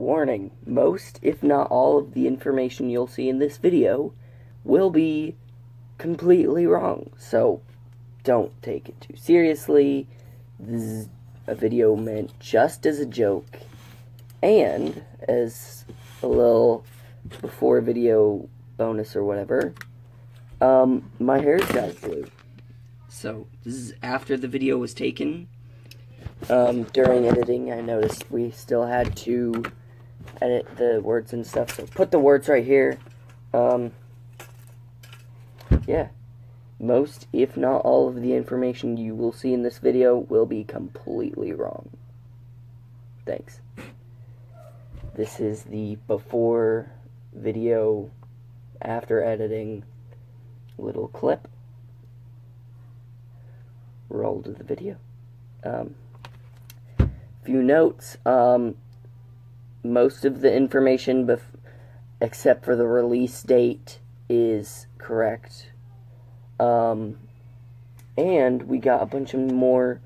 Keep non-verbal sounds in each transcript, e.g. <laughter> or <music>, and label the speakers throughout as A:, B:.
A: Warning, most, if not all, of the information you'll see in this video will be completely wrong. So, don't take it too seriously. This is a video meant just as a joke and as a little before video bonus or whatever. Um, my hair's dyed blue. So, this is after the video was taken. Um, during editing, I noticed we still had to edit the words and stuff. So put the words right here. Um, yeah. Most, if not all of the information you will see in this video will be completely wrong. Thanks. This is the before video, after editing little clip. Roll to the video. Um, few notes. Um, most of the information, bef- except for the release date, is correct. Um, and we got a bunch of more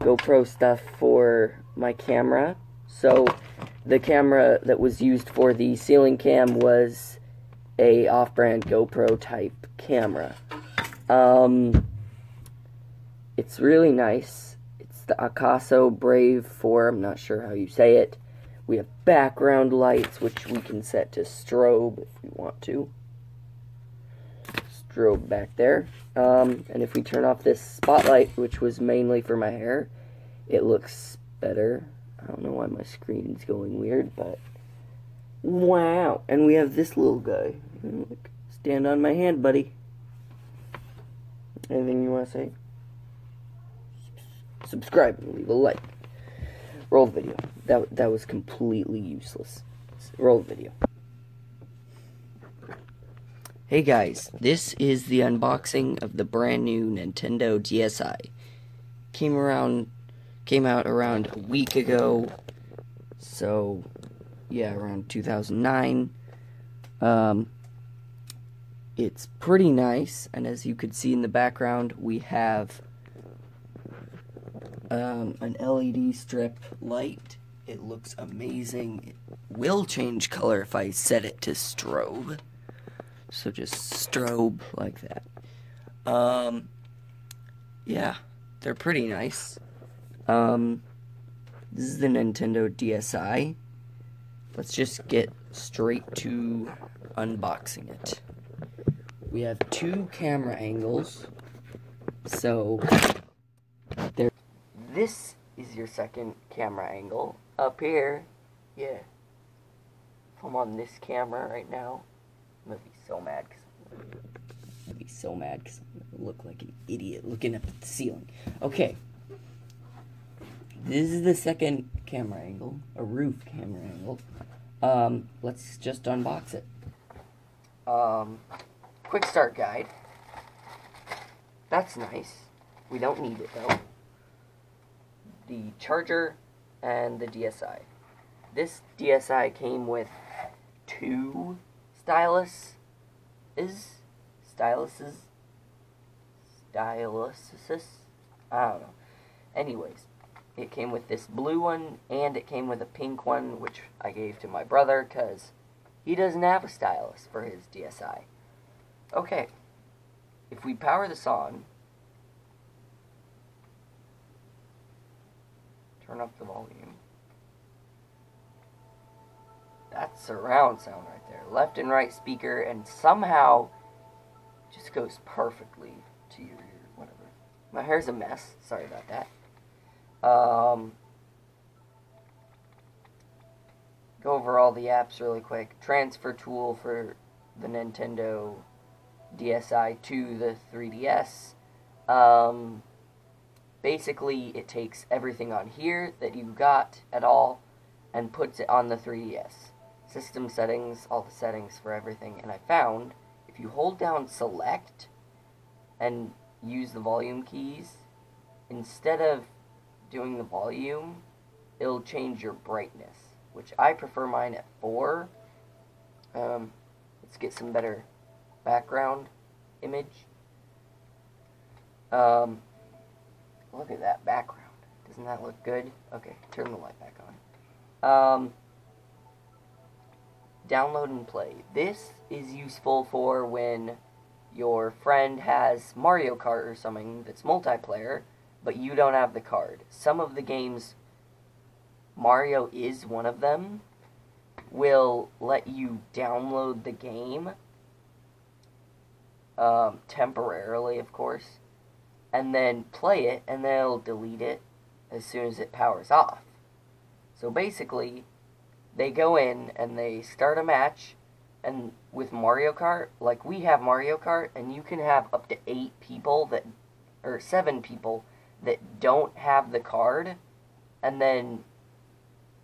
A: GoPro stuff for my camera. So the camera that was used for the ceiling cam was a off-brand GoPro type camera. Um, it's really nice. It's the Akaso Brave 4. I'm not sure how you say it. We have background lights, which we can set to strobe if we want to. Strobe back there. Um, and if we turn off this spotlight, which was mainly for my hair, it looks better. I don't know why my screen's going weird, but wow. And we have this little guy. Look, stand on my hand, buddy. Anything you want to say? Subscribe and leave a like. Roll video. That that was completely useless. Roll the video. Hey guys, this is the unboxing of the brand new Nintendo DSi. Came around came out around a week ago. So yeah, around 2009. Um it's pretty nice and as you could see in the background, we have um, an LED strip light. It looks amazing. It will change color if I set it to strobe. So just strobe like that. Um, yeah, they're pretty nice. Um, this is the Nintendo DSi. Let's just get straight to unboxing it. We have two camera angles. So, this is your second camera angle. Up here, yeah. If I'm on this camera right now, I'm gonna be so mad because I'm gonna be so mad because I'm gonna look like an idiot looking up at the ceiling. Okay. This is the second camera angle, a roof camera angle. Um, let's just unbox it. Um, quick start guide. That's nice. We don't need it though the charger and the DSi. This DSi came with two stylus is styluses styluses I don't know. Anyways, it came with this blue one and it came with a pink one which I gave to my brother cuz he doesn't have a stylus for his DSi. Okay. If we power this on, Turn up the volume. That's surround sound right there. Left and right speaker, and somehow just goes perfectly to your ear, whatever. My hair's a mess. Sorry about that. Um, go over all the apps really quick. Transfer tool for the Nintendo DSi to the 3DS. Um, basically it takes everything on here that you got at all and puts it on the 3DS. System settings, all the settings for everything, and I found if you hold down select and use the volume keys, instead of doing the volume, it'll change your brightness, which I prefer mine at 4. Um, let's get some better background image. Um, Look at that background. Doesn't that look good? Okay, turn the light back on. Um, download and play. This is useful for when your friend has Mario Kart or something that's multiplayer, but you don't have the card. Some of the games, Mario is one of them, will let you download the game um, temporarily, of course, and then play it, and they'll delete it as soon as it powers off. So basically, they go in and they start a match, and with Mario Kart, like we have Mario Kart, and you can have up to eight people that, or seven people that don't have the card, and then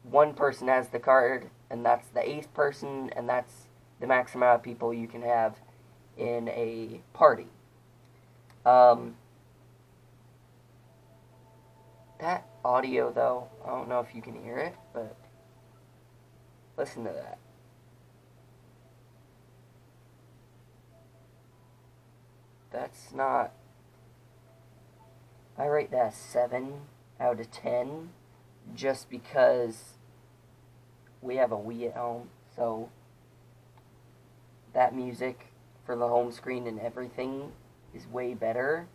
A: one person has the card, and that's the eighth person, and that's the max amount of people you can have in a party. Um, that audio, though, I don't know if you can hear it, but listen to that. That's not. I rate that a 7 out of 10 just because we have a Wii at home, so that music for the home screen and everything is way better.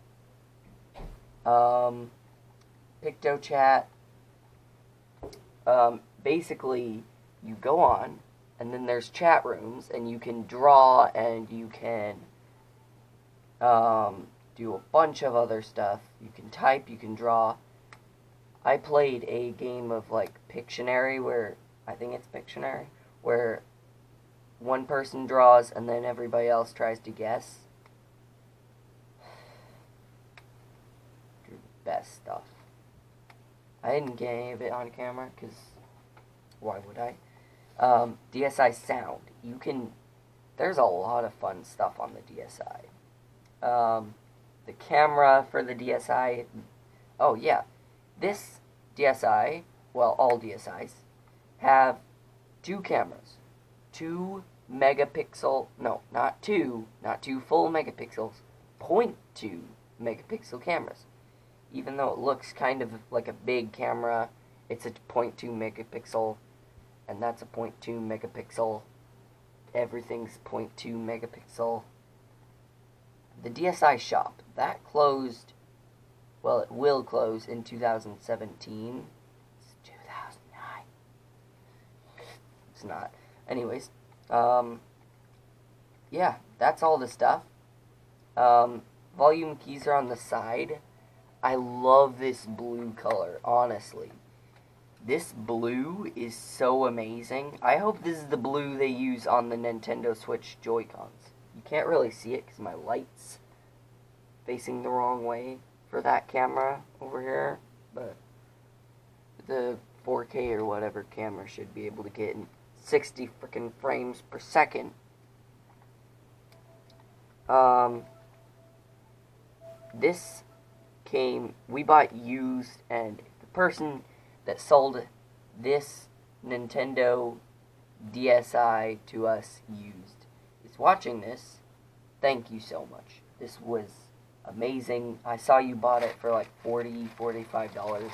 A: Um, PictoChat, um, basically, you go on, and then there's chat rooms, and you can draw, and you can um, do a bunch of other stuff. You can type, you can draw. I played a game of, like, Pictionary, where, I think it's Pictionary, where one person draws, and then everybody else tries to guess. <sighs> Best stuff. I didn't get any of it on camera because why would I? Um, DSi sound. You can. There's a lot of fun stuff on the DSi. Um, the camera for the DSi. Oh yeah, this DSi. Well, all DSIs have two cameras, two megapixel. No, not two, not two full megapixels. Point two megapixel cameras even though it looks kind of like a big camera, it's a 0.2 megapixel, and that's a 0.2 megapixel. Everything's 0.2 megapixel. The DSi shop, that closed, well, it will close in 2017. It's 2009. It's not. Anyways, um, yeah, that's all the stuff. Um, volume keys are on the side I love this blue color, honestly. This blue is so amazing. I hope this is the blue they use on the Nintendo Switch Joy-Cons. You can't really see it because my light's facing the wrong way for that camera over here. But the 4K or whatever camera should be able to get in 60 freaking frames per second. Um, this came, we bought used, and the person that sold this Nintendo DSi to us used is watching this. Thank you so much. This was amazing. I saw you bought it for like 40 $45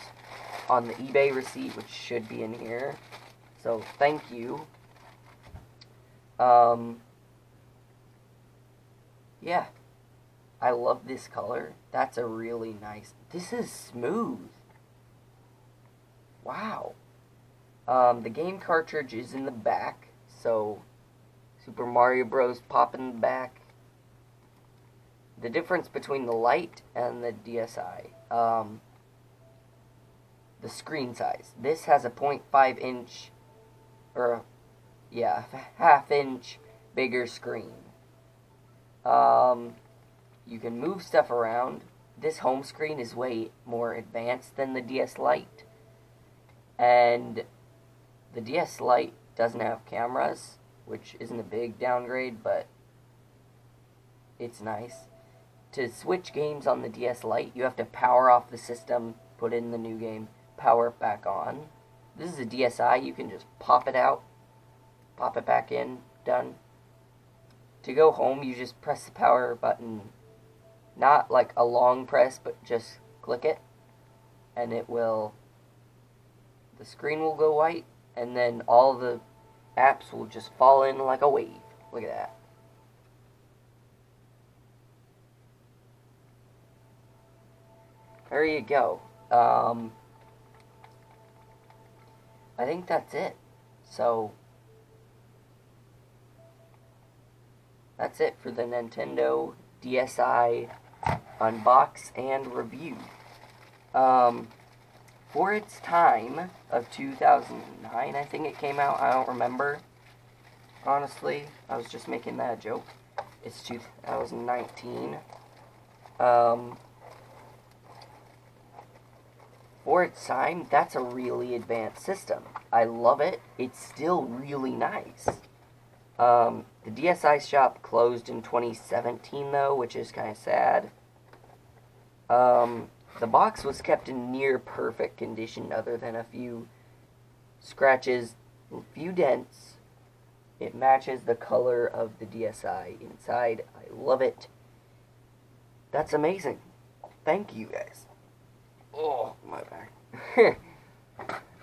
A: on the eBay receipt, which should be in here. So thank you. Um, yeah. I love this color. That's a really nice... This is smooth. Wow. Um, the game cartridge is in the back, so Super Mario Bros. pop in the back. The difference between the Lite and the DSi. Um, the screen size. This has a 0.5 inch, or, yeah, <laughs> half inch bigger screen. Um, you can move stuff around. This home screen is way more advanced than the DS Lite. And the DS Lite doesn't have cameras, which isn't a big downgrade, but it's nice. To switch games on the DS Lite, you have to power off the system, put in the new game, power it back on. This is a DSi, you can just pop it out, pop it back in, done. To go home, you just press the power button not like a long press, but just click it, and it will, the screen will go white, and then all the apps will just fall in like a wave. Look at that. There you go. Um, I think that's it. So, that's it for the Nintendo DSi unbox and review. Um, for its time of 2009, I think it came out. I don't remember. Honestly, I was just making that joke. It's 2019. Um, for its time, that's a really advanced system. I love it. It's still really nice. Um, the DSi shop closed in 2017, though, which is kind of sad. Um, the box was kept in near perfect condition, other than a few scratches, a few dents. It matches the color of the DSi inside. I love it. That's amazing. Thank you guys. Oh, my back.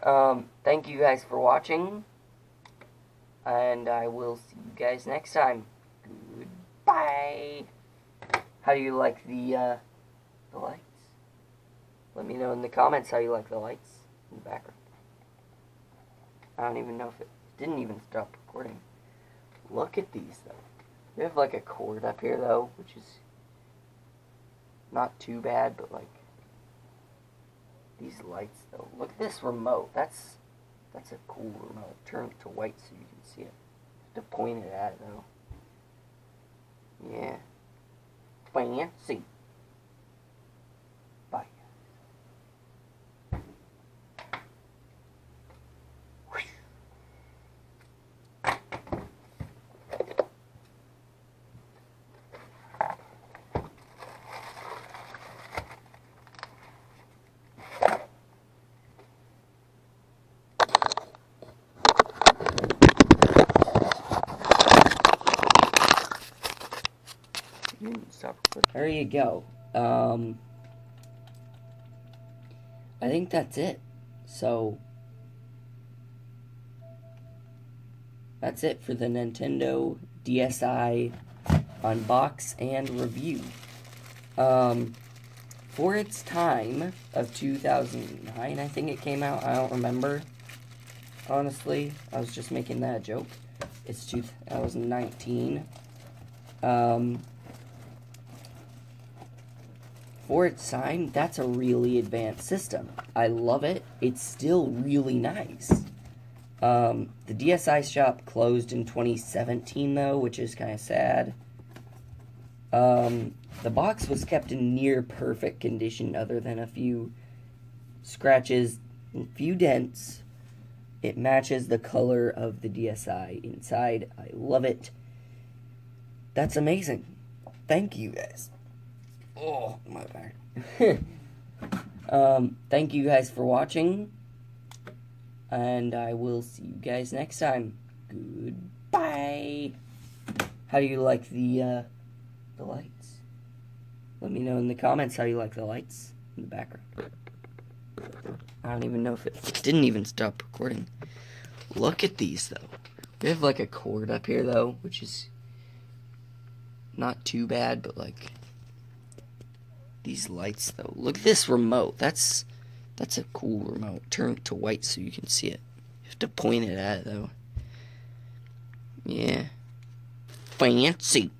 A: <laughs> um, thank you guys for watching. And I will see you guys next time. Goodbye. How do you like the, uh, the lights? Let me know in the comments how you like the lights in the background. I don't even know if it didn't even stop recording. Look at these, though. We have, like, a cord up here, though, which is not too bad, but, like, these lights, though. Look at this remote. That's that's a cool remote. Turn it to white so you can see it. Have To point it at, though. Yeah. Fancy. Stop. There you go. Um, I think that's it. So, that's it for the Nintendo DSi unbox and review. Um, for its time of 2009, I think it came out. I don't remember. Honestly, I was just making that joke. It's 2019. Um, its time, that's a really advanced system. I love it. It's still really nice. Um, the DSi shop closed in 2017, though, which is kind of sad. Um, the box was kept in near perfect condition, other than a few scratches and few dents. It matches the color of the DSi inside. I love it. That's amazing. Thank you guys. Oh, my back. <laughs> um, thank you guys for watching. And I will see you guys next time. Goodbye. How do you like the, uh, the lights? Let me know in the comments how you like the lights in the background. I don't even know if it, it didn't even stop recording. Look at these, though. We have, like, a cord up here, though, which is not too bad, but, like, these lights, though. Look at this remote. That's that's a cool remote. Turn it to white so you can see it. You have to point it at it, though. Yeah. Fancy.